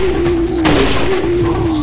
Oh, my God.